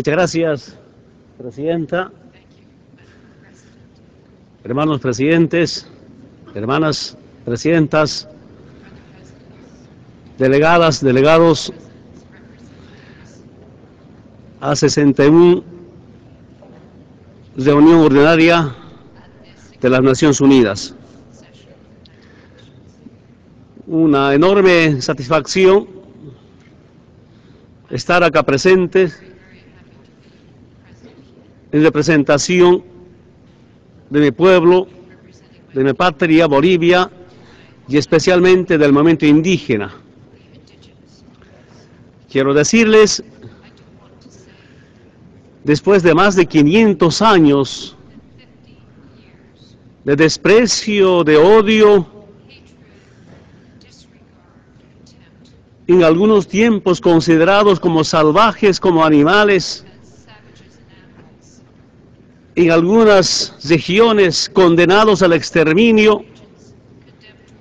Muchas gracias, Presidenta. Hermanos presidentes, hermanas presidentas, delegadas, delegados, a 61 reunión ordinaria de las Naciones Unidas. Una enorme satisfacción estar acá presente en representación de mi pueblo, de mi patria, Bolivia, y especialmente del movimiento indígena. Quiero decirles, después de más de 500 años de desprecio, de odio, en algunos tiempos considerados como salvajes, como animales, en algunas regiones condenados al exterminio,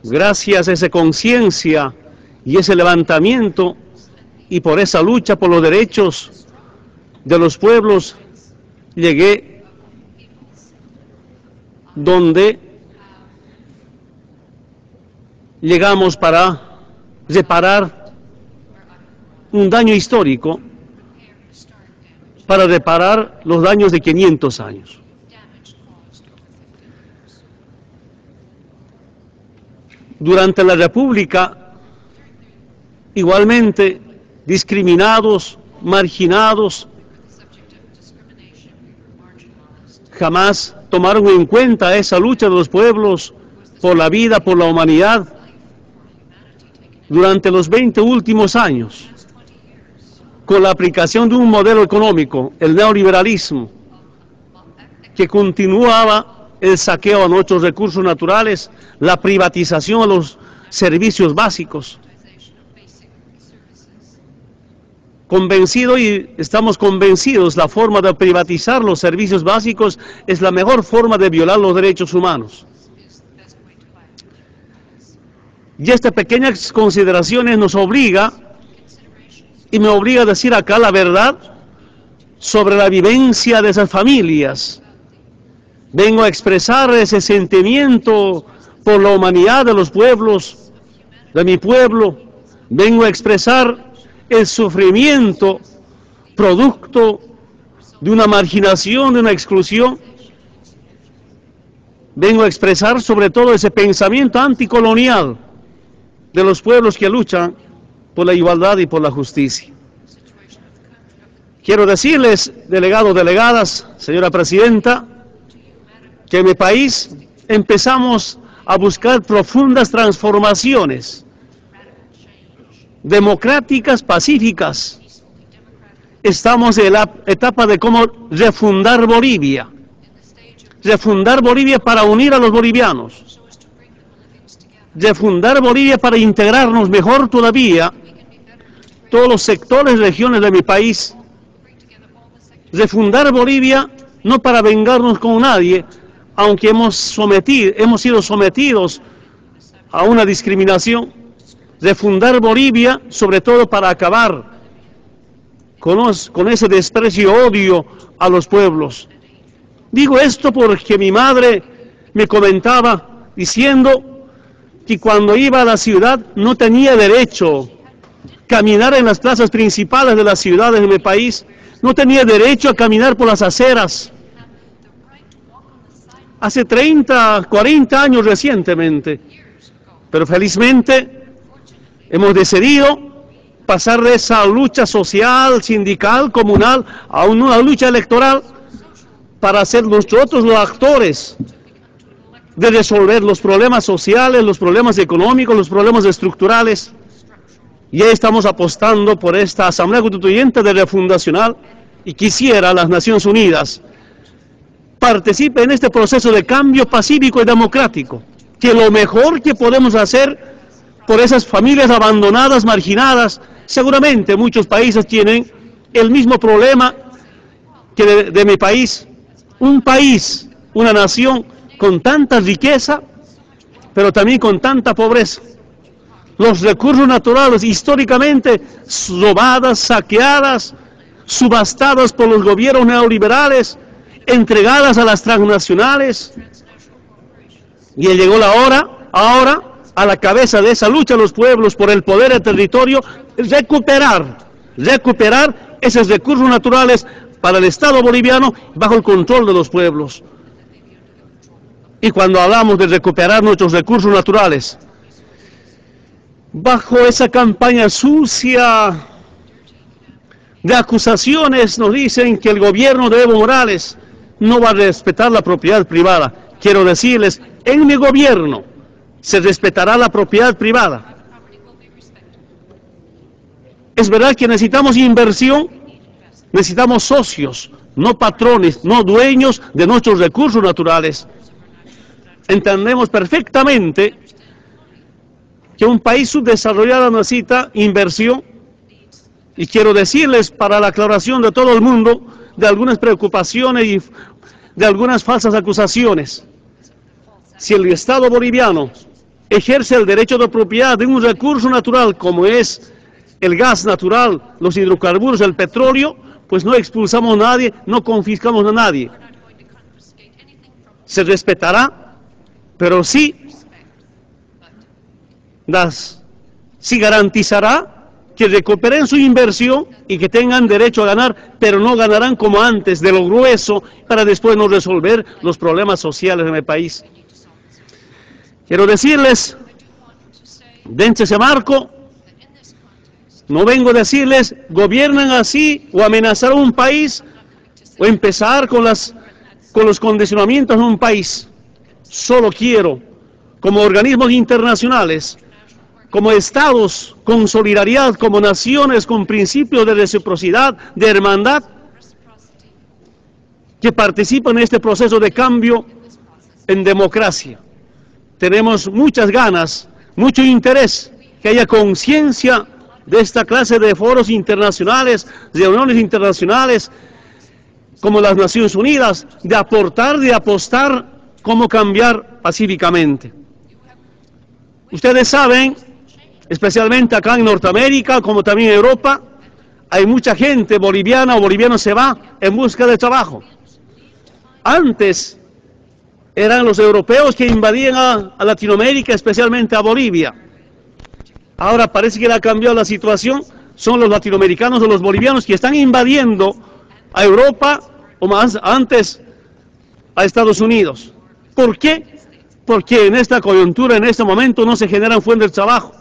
gracias a esa conciencia y ese levantamiento y por esa lucha por los derechos de los pueblos, llegué donde llegamos para reparar un daño histórico para reparar los daños de 500 años. Durante la República, igualmente discriminados, marginados, jamás tomaron en cuenta esa lucha de los pueblos por la vida, por la humanidad, durante los 20 últimos años con la aplicación de un modelo económico, el neoliberalismo, que continuaba el saqueo a nuestros recursos naturales, la privatización a los servicios básicos. Convencido y estamos convencidos, la forma de privatizar los servicios básicos es la mejor forma de violar los derechos humanos. Y estas pequeñas consideraciones nos obliga y me obliga a decir acá la verdad sobre la vivencia de esas familias. Vengo a expresar ese sentimiento por la humanidad de los pueblos, de mi pueblo. Vengo a expresar el sufrimiento producto de una marginación, de una exclusión. Vengo a expresar sobre todo ese pensamiento anticolonial de los pueblos que luchan por la igualdad y por la justicia. Quiero decirles, delegados, delegadas, señora presidenta, que en mi país empezamos a buscar profundas transformaciones democráticas, pacíficas. Estamos en la etapa de cómo refundar Bolivia. Refundar Bolivia para unir a los bolivianos. Refundar Bolivia para integrarnos mejor todavía todos los sectores y regiones de mi país, refundar Bolivia no para vengarnos con nadie, aunque hemos, sometido, hemos sido sometidos a una discriminación, refundar Bolivia sobre todo para acabar con, con ese desprecio y odio a los pueblos. Digo esto porque mi madre me comentaba diciendo que cuando iba a la ciudad no tenía derecho caminar en las plazas principales de las ciudades de mi país, no tenía derecho a caminar por las aceras. Hace 30, 40 años recientemente, pero felizmente hemos decidido pasar de esa lucha social, sindical, comunal, a una lucha electoral para ser nosotros los actores de resolver los problemas sociales, los problemas económicos, los problemas estructurales. Ya estamos apostando por esta Asamblea Constituyente de Refundacional y quisiera las Naciones Unidas participe en este proceso de cambio pacífico y democrático, que lo mejor que podemos hacer por esas familias abandonadas, marginadas, seguramente muchos países tienen el mismo problema que de mi país, un país, una nación con tanta riqueza, pero también con tanta pobreza los recursos naturales históricamente robadas, saqueadas, subastadas por los gobiernos neoliberales, entregadas a las transnacionales. Y llegó la hora, ahora, a la cabeza de esa lucha los pueblos por el poder del territorio, recuperar, recuperar esos recursos naturales para el Estado boliviano bajo el control de los pueblos. Y cuando hablamos de recuperar nuestros recursos naturales, bajo esa campaña sucia de acusaciones nos dicen que el gobierno de Evo Morales no va a respetar la propiedad privada. Quiero decirles, en mi gobierno se respetará la propiedad privada. Es verdad que necesitamos inversión, necesitamos socios, no patrones, no dueños de nuestros recursos naturales. Entendemos perfectamente que un país subdesarrollado necesita inversión y quiero decirles para la aclaración de todo el mundo de algunas preocupaciones y de algunas falsas acusaciones. Si el Estado boliviano ejerce el derecho de propiedad de un recurso natural como es el gas natural, los hidrocarburos, el petróleo, pues no expulsamos a nadie, no confiscamos a nadie. Se respetará, pero sí, sí garantizará que recuperen su inversión y que tengan derecho a ganar, pero no ganarán como antes, de lo grueso, para después no resolver los problemas sociales en el país. Quiero decirles, dentro de ese marco, no vengo a decirles, gobiernan así o amenazar a un país o empezar con, los condicionamientos de un país. Solo quiero, como organismos internacionales, como estados con solidaridad, como naciones con principios de reciprocidad, de hermandad, que participan en este proceso de cambio en democracia. Tenemos muchas ganas, mucho interés que haya conciencia de esta clase de foros internacionales, de reuniones internacionales, como las Naciones Unidas, de aportar, de apostar cómo cambiar pacíficamente. Ustedes saben, especialmente acá en Norteamérica, como también en Europa, hay mucha gente boliviana o boliviano se va en busca de trabajo. Antes eran los europeos que invadían a, Latinoamérica, especialmente a Bolivia. Ahora parece que ha cambiado la situación, son los latinoamericanos o los bolivianos que están invadiendo a Europa o más antes a Estados Unidos. ¿Por qué? Porque en esta coyuntura, en este momento, no se generan fuentes de trabajo.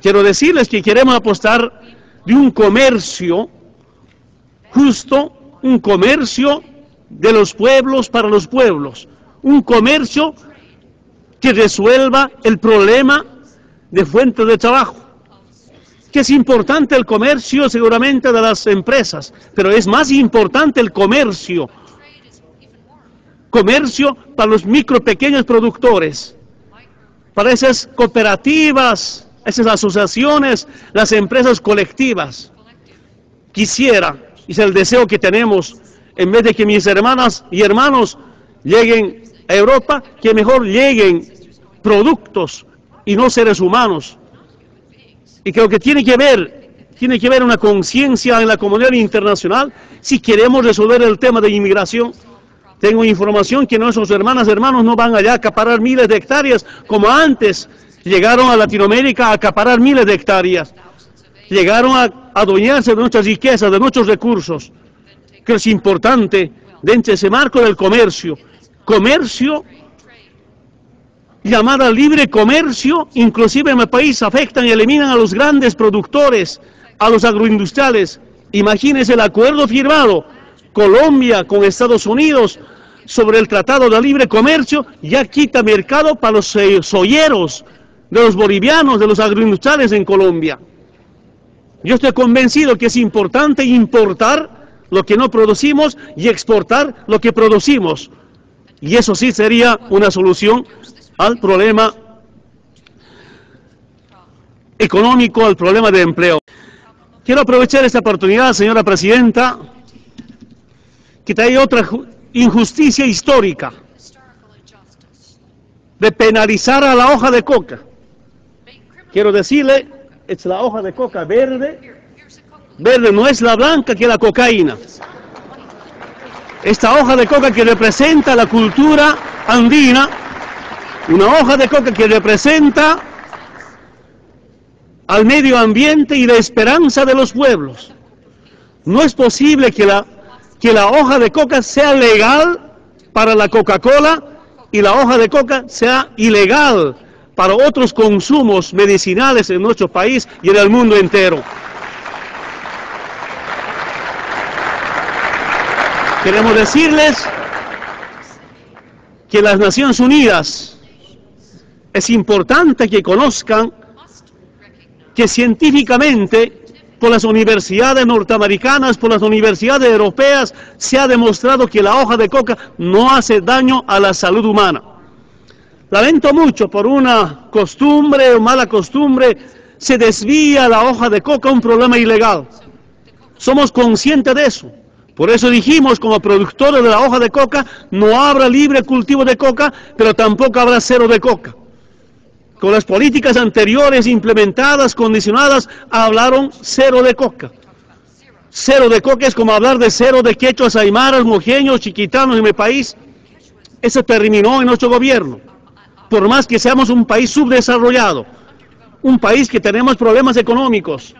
Quiero decirles que queremos apostar de un comercio justo, un comercio de los pueblos para los pueblos, un comercio que resuelva el problema de fuente de trabajo. Que es importante el comercio seguramente de las empresas, pero es más importante el comercio. Comercio para los micro pequeños productores, para esas cooperativas, esas asociaciones, las empresas colectivas. Quisiera, y es el deseo que tenemos en vez de que mis hermanas y hermanos lleguen a Europa, que mejor lleguen productos y no seres humanos. Y creo que tiene que ver, tiene que ver una conciencia en la comunidad internacional si queremos resolver el tema de inmigración. Tengo información que nuestros hermanas y hermanos no van allá a acaparar miles de hectáreas como antes. Llegaron a Latinoamérica a acaparar miles de hectáreas. Llegaron a adueñarse de nuestras riquezas, de nuestros recursos que es importante dentro de ese marco del comercio. Comercio, llamada libre comercio, inclusive en el país afectan y eliminan a los grandes productores, a los agroindustriales. Imagínense el acuerdo firmado Colombia con Estados Unidos sobre el Tratado de Libre Comercio, ya quita mercado para los solleros de los bolivianos, de los agroindustriales en Colombia. Yo estoy convencido que es importante importar lo que no producimos y exportar lo que producimos. Y eso sí sería una solución al problema económico, al problema de empleo. Quiero aprovechar esta oportunidad, señora presidenta, que hay otra injusticia histórica de penalizar a la hoja de coca. Quiero decirle, es la hoja de coca verde verde no es la blanca que la cocaína. Esta hoja de coca que representa la cultura andina, una hoja de coca que representa al medio ambiente y la esperanza de los pueblos. No es posible que la, que la hoja de coca sea legal para la Coca-Cola y la hoja de coca sea ilegal para otros consumos medicinales en nuestro país y en el mundo entero. Queremos decirles que las Naciones Unidas es importante que conozcan que científicamente por las universidades norteamericanas, por las universidades europeas, se ha demostrado que la hoja de coca no hace daño a la salud humana. Lamento mucho por una costumbre o mala costumbre, se desvía la hoja de coca un problema ilegal. Somos conscientes de eso. Por eso dijimos, como productores de la hoja de coca, no habrá libre cultivo de coca, pero tampoco habrá cero de coca. Con las políticas anteriores implementadas, condicionadas, hablaron cero de coca. Cero de coca es como hablar de cero de quechuas, aymaras, mojeños, chiquitanos en mi país. Eso terminó en nuestro gobierno. Por más que seamos un país subdesarrollado, un país que tenemos problemas económicos,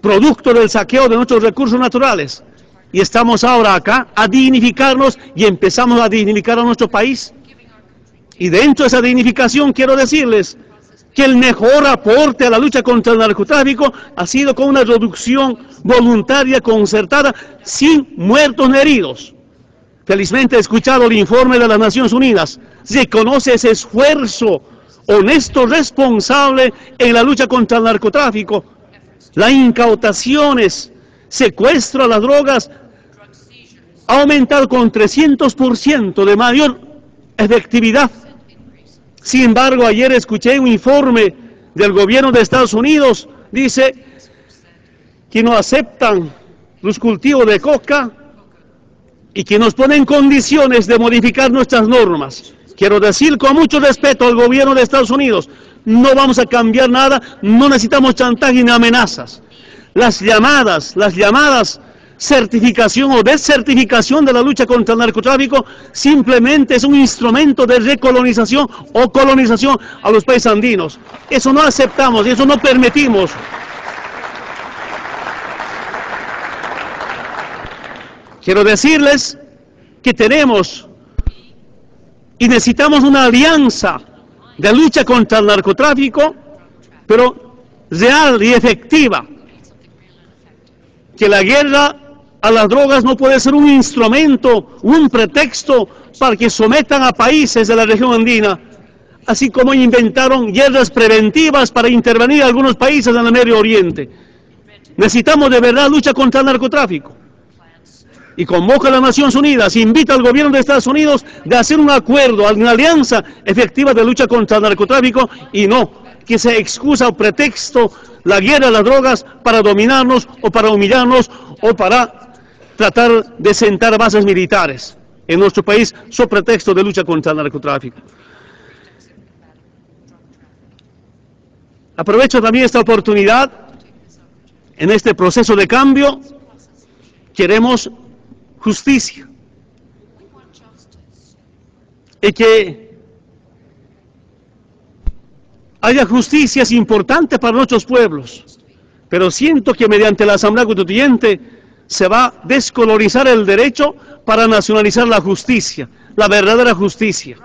producto del saqueo de nuestros recursos naturales, y estamos ahora acá a dignificarnos y empezamos a dignificar a nuestro país. Y dentro de esa dignificación quiero decirles que el mejor aporte a la lucha contra el narcotráfico ha sido con una reducción voluntaria, concertada, sin muertos ni heridos. Felizmente he escuchado el informe de las Naciones Unidas. Se conoce ese esfuerzo honesto, responsable en la lucha contra el narcotráfico. Las incautaciones, secuestro a las drogas ha aumentado con 300% de mayor efectividad. Sin embargo, ayer escuché un informe del gobierno de Estados Unidos, dice que no aceptan los cultivos de coca y que nos ponen condiciones de modificar nuestras normas. Quiero decir con mucho respeto al gobierno de Estados Unidos, no vamos a cambiar nada, no necesitamos chantaje ni amenazas. Las llamadas, las llamadas certificación o desertificación de la lucha contra el narcotráfico simplemente es un instrumento de recolonización o colonización a los países andinos. Eso no aceptamos y eso no permitimos. Quiero decirles que tenemos y necesitamos una alianza de lucha contra el narcotráfico, pero real y efectiva. Que la guerra a las drogas no puede ser un instrumento, un pretexto para que sometan a países de la región andina, así como inventaron guerras preventivas para intervenir en algunos países en el Medio Oriente. Necesitamos de verdad lucha contra el narcotráfico. Y convoca a las Naciones Unidas, invita al gobierno de Estados Unidos de hacer un acuerdo, una alianza efectiva de lucha contra el narcotráfico y no que se excusa o pretexto la guerra a las drogas para dominarnos o para humillarnos o para tratar de sentar bases militares en nuestro país sobre pretexto de lucha contra el narcotráfico. Aprovecho también esta oportunidad en este proceso de cambio. Queremos justicia. Y que haya justicia es importante para nuestros pueblos. Pero siento que mediante la Asamblea Constituyente se va a descolorizar el derecho para nacionalizar la justicia, la verdadera justicia.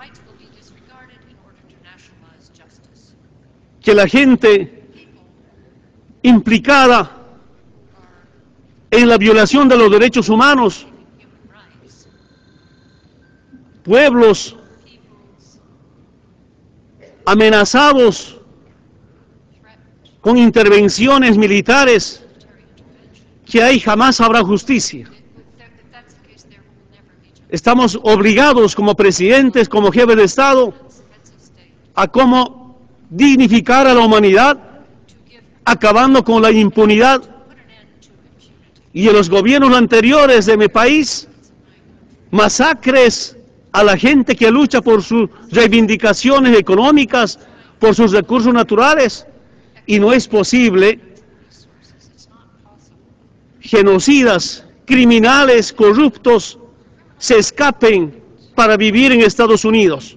Que la gente implicada en la violación de los derechos humanos, pueblos amenazados con intervenciones militares, que ahí jamás habrá justicia. Estamos obligados como presidentes, como jefe de Estado, a cómo dignificar a la humanidad, acabando con la impunidad. Y en los gobiernos anteriores de mi país, masacres a la gente que lucha por sus reivindicaciones económicas, por sus recursos naturales. Y no es posible genocidas, criminales, corruptos, se escapen para vivir en Estados Unidos.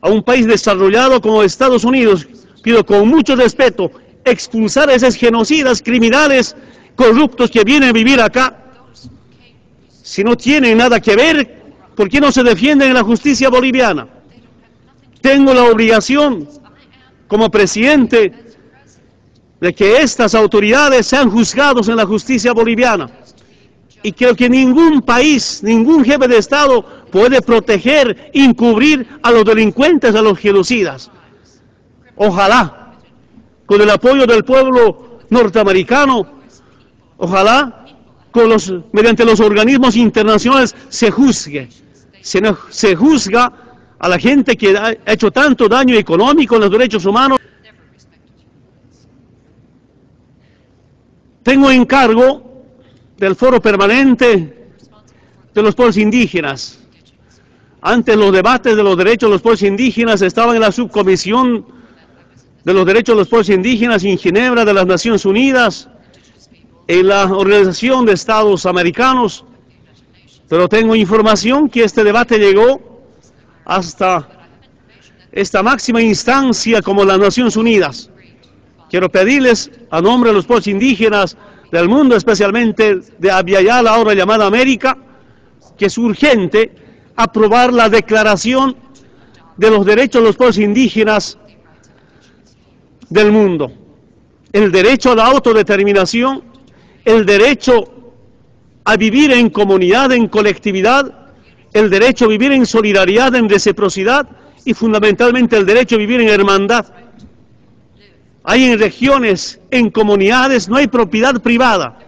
A un país desarrollado como Estados Unidos, pido con mucho respeto expulsar a esos genocidas, criminales, corruptos que vienen a vivir acá. Si no tienen nada que ver, ¿por qué no se defienden en la justicia boliviana? Tengo la obligación como presidente de que estas autoridades sean juzgados en la justicia boliviana. Y creo que ningún país, ningún jefe de Estado puede proteger, encubrir a los delincuentes, a los genocidas. Ojalá, con el apoyo del pueblo norteamericano, ojalá con los, mediante los organismos internacionales se juzgue, se, se juzga a la gente que ha hecho tanto daño económico en los derechos humanos. Tengo encargo del foro permanente de los pueblos indígenas. Antes los debates de los derechos de los pueblos indígenas estaban en la subcomisión de los derechos de los pueblos indígenas en Ginebra de las Naciones Unidas, en la Organización de Estados Americanos, pero tengo información que este debate llegó hasta esta máxima instancia como las Naciones Unidas. Quiero pedirles a nombre de los pueblos indígenas del mundo, especialmente de Abiayala, ahora llamada América, que es urgente aprobar la declaración de los derechos de los pueblos indígenas del mundo. El derecho a la autodeterminación, el derecho a vivir en comunidad, en colectividad, el derecho a vivir en solidaridad, en reciprocidad y fundamentalmente el derecho a vivir en hermandad. Hay en regiones, en comunidades, no hay propiedad privada,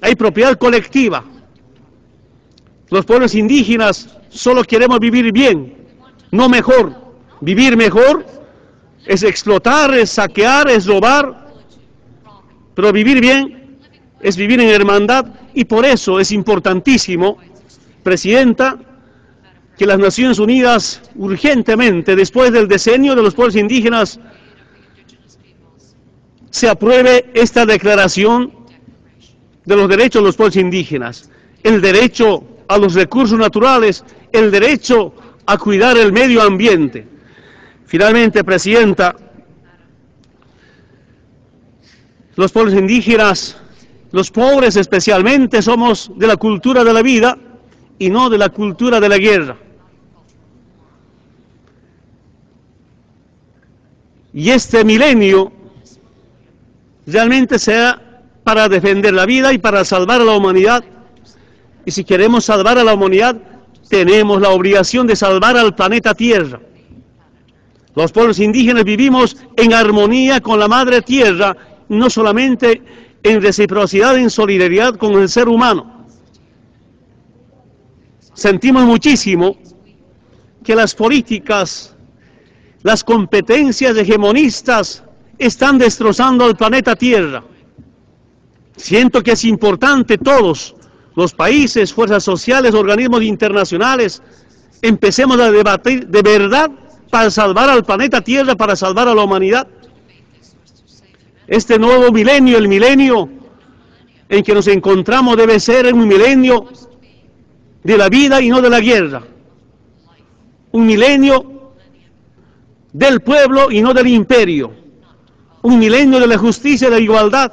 hay propiedad colectiva. Los pueblos indígenas solo queremos vivir bien, no mejor. Vivir mejor es explotar, es saquear, es robar, pero vivir bien es vivir en hermandad y por eso es importantísimo, Presidenta, que las Naciones Unidas urgentemente, después del decenio de los pueblos indígenas, se apruebe esta declaración de los derechos de los pueblos indígenas, el derecho a los recursos naturales, el derecho a cuidar el medio ambiente. Finalmente, Presidenta, los pueblos indígenas, los pobres especialmente, somos de la cultura de la vida y no de la cultura de la guerra. Y este milenio realmente sea para defender la vida y para salvar a la humanidad. Y si queremos salvar a la humanidad, tenemos la obligación de salvar al planeta Tierra. Los pueblos indígenas vivimos en armonía con la madre tierra, no solamente en reciprocidad, en solidaridad con el ser humano. Sentimos muchísimo que las políticas, las competencias hegemonistas están destrozando al planeta Tierra. Siento que es importante todos, los países, fuerzas sociales, organismos internacionales, empecemos a debatir de verdad para salvar al planeta Tierra, para salvar a la humanidad. Este nuevo milenio, el milenio en que nos encontramos, debe ser un milenio de la vida y no de la guerra. Un milenio del pueblo y no del imperio. Un milenio de la justicia y de la igualdad.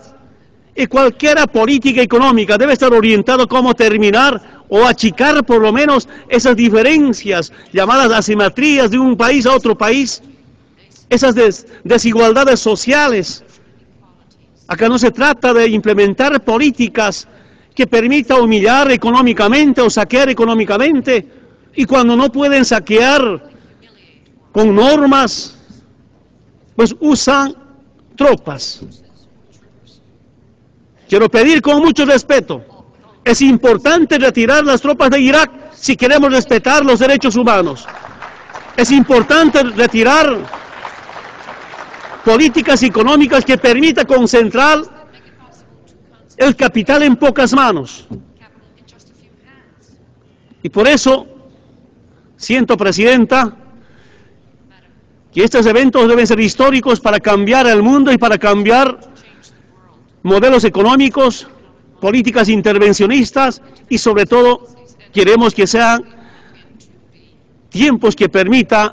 Y cualquier política económica debe estar orientada a cómo terminar o achicar por lo menos esas diferencias llamadas asimetrías de un país a otro país, esas desigualdades sociales. Acá no se trata de implementar políticas que permitan humillar económicamente o saquear económicamente, y cuando no pueden saquear con normas, pues usan tropas. Quiero pedir con mucho respeto es importante retirar las tropas de Irak si queremos respetar los derechos humanos. Es importante retirar políticas económicas que permitan concentrar el capital en pocas manos. Y por eso siento, Presidenta, que estos eventos deben ser históricos para cambiar el mundo y para cambiar modelos económicos, políticas intervencionistas y sobre todo queremos que sean tiempos que permita